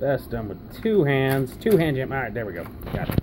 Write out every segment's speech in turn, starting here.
Best done with two hands. Two hand jam. Alright, there we go. Got it.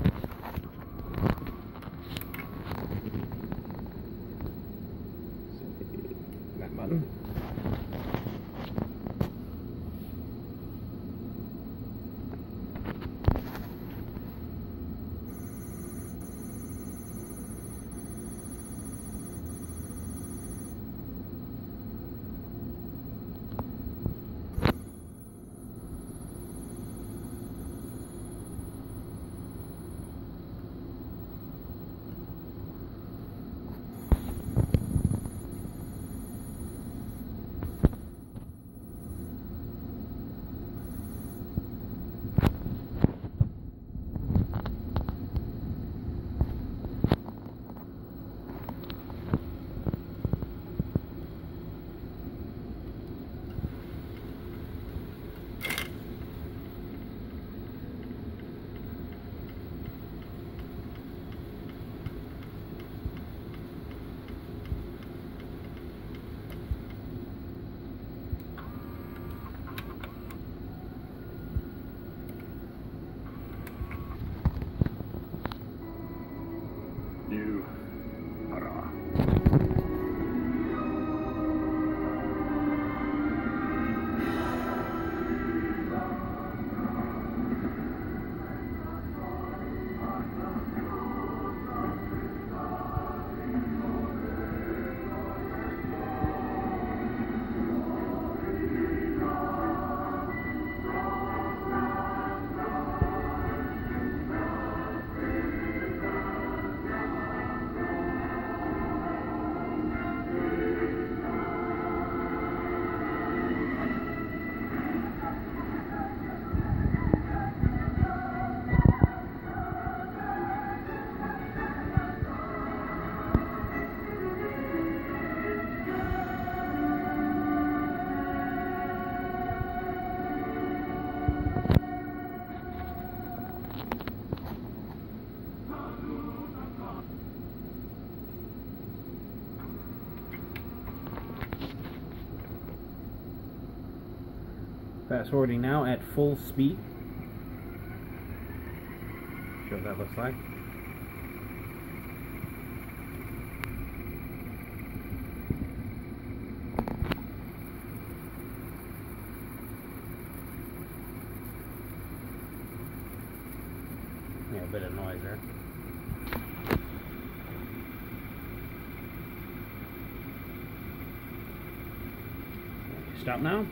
Fast forwarding now at full speed. Show what that looks like. Yeah, a bit of noise there. Stop now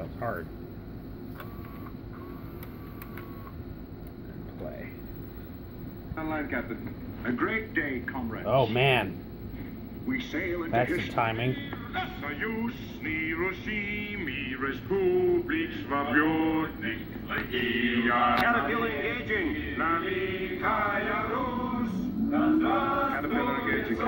Sounds hard. And play. Online Captain. A great day, comrades. Oh man, We sail into that's the history. timing. Союзні Росії республік свободних Легія. Caterpillar engaging. Навікая Русь. Caterpillar engaging,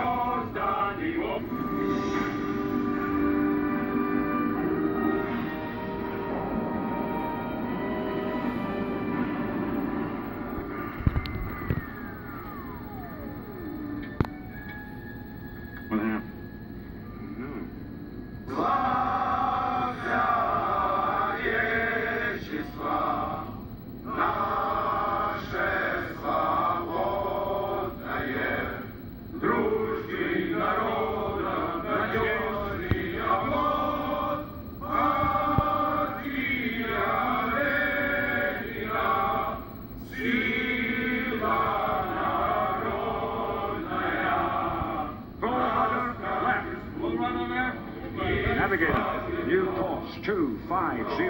Navigator, new course 250.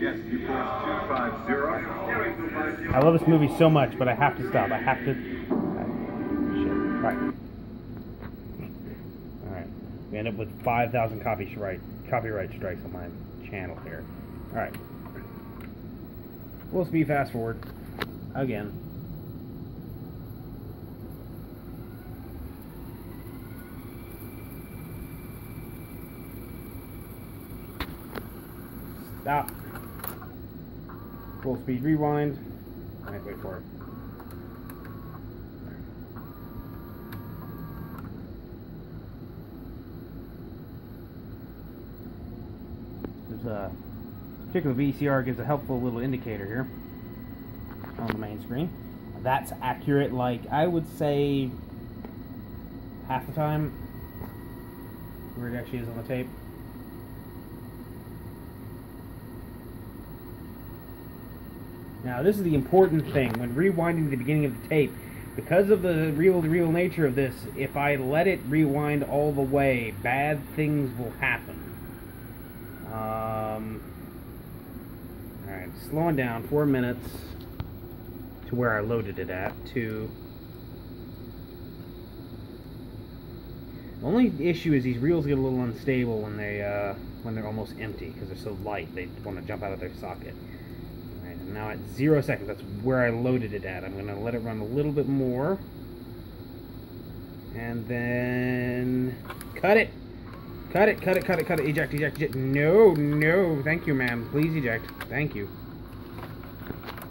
Yes, course 250. I love this movie so much, but I have to stop. I have to. Shit. Right. All right. We end up with 5,000 copyright copyright strikes on my channel here. All right. Full speed fast forward again. Stop. Full speed rewind. Alright, wait for it. There's a particular VCR gives a helpful little indicator here on the main screen. That's accurate, like I would say half the time where it actually is on the tape. Now, this is the important thing. When rewinding the beginning of the tape, because of the reel-to-reel nature of this, if I let it rewind all the way, bad things will happen. Um, Alright, slowing down four minutes to where I loaded it at to The only issue is these reels get a little unstable when they uh, when they're almost empty because they're so light. They want to jump out of their socket. Now at zero seconds, that's where I loaded it at. I'm going to let it run a little bit more, and then cut it, cut it, cut it, cut it, cut it. Eject, eject, eject. No, no, thank you, ma'am. Please eject. Thank you.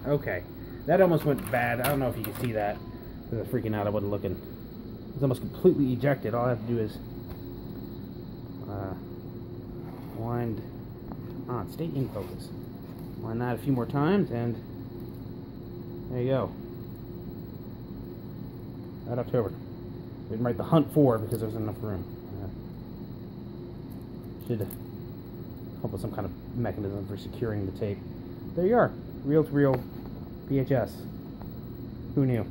Okay, that almost went bad. I don't know if you can see that because I'm freaking out. I wasn't looking. It's almost completely ejected. All I have to do is uh, wind on, stay in focus. Wind that a few more times, and there you go. That October. Didn't write the hunt for because there was enough room. Uh, should come up with some kind of mechanism for securing the tape. There you are, reel to reel VHS. Who knew?